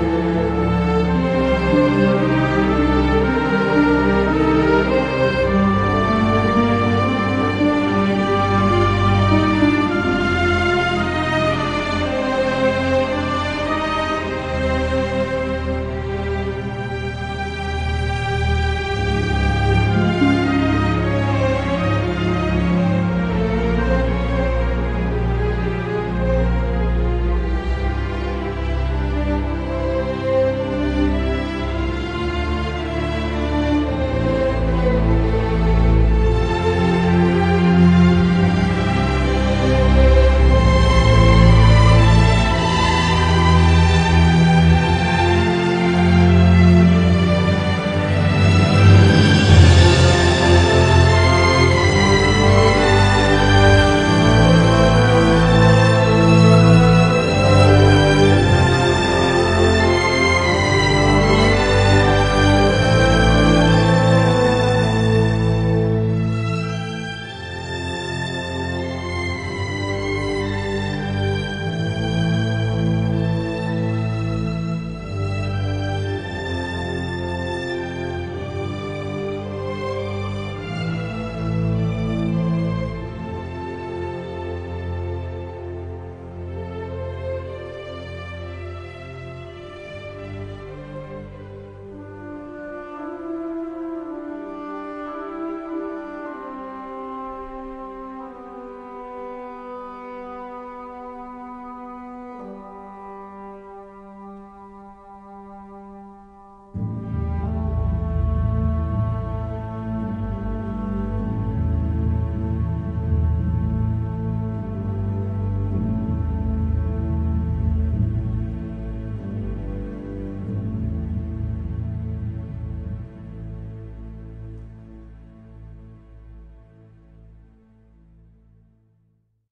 Música